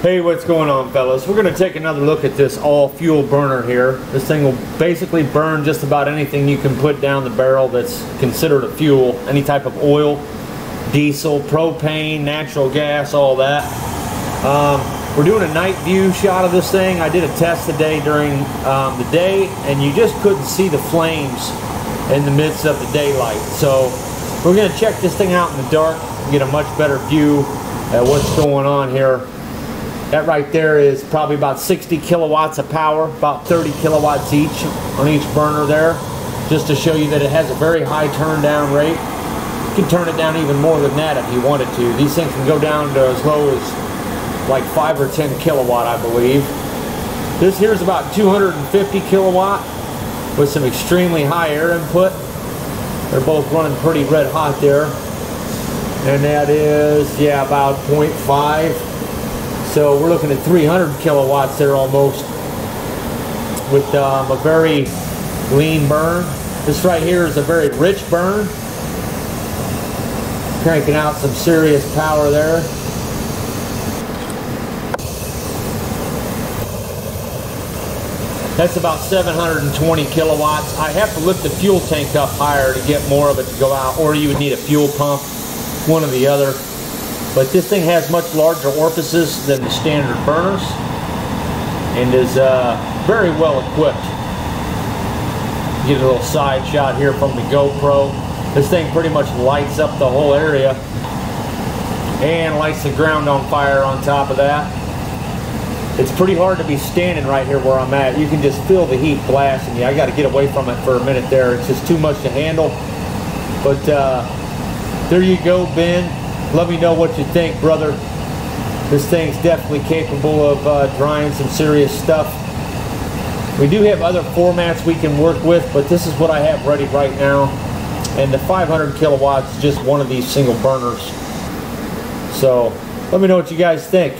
Hey, what's going on, fellas? We're going to take another look at this all-fuel burner here. This thing will basically burn just about anything you can put down the barrel that's considered a fuel. Any type of oil, diesel, propane, natural gas, all that. Um, we're doing a night view shot of this thing. I did a test today during um, the day, and you just couldn't see the flames in the midst of the daylight. So we're going to check this thing out in the dark and get a much better view at what's going on here that right there is probably about 60 kilowatts of power, about 30 kilowatts each on each burner there, just to show you that it has a very high turn down rate. You can turn it down even more than that if you wanted to. These things can go down to as low as like 5 or 10 kilowatt, I believe. This here is about 250 kilowatt with some extremely high air input. They're both running pretty red hot there. And that is, yeah, about 0.5 so we're looking at 300 kilowatts there almost with um, a very lean burn. This right here is a very rich burn. Cranking out some serious power there. That's about 720 kilowatts. I have to lift the fuel tank up higher to get more of it to go out, or you would need a fuel pump, one or the other. But this thing has much larger orifices than the standard burners and is uh, very well equipped. Get a little side shot here from the GoPro. This thing pretty much lights up the whole area and lights the ground on fire on top of that. It's pretty hard to be standing right here where I'm at. You can just feel the heat blasting you. I got to get away from it for a minute there. It's just too much to handle. But uh, there you go, Ben. Let me know what you think, brother. This thing's definitely capable of uh, drying some serious stuff. We do have other formats we can work with, but this is what I have ready right now. And the 500 kilowatts is just one of these single burners. So let me know what you guys think.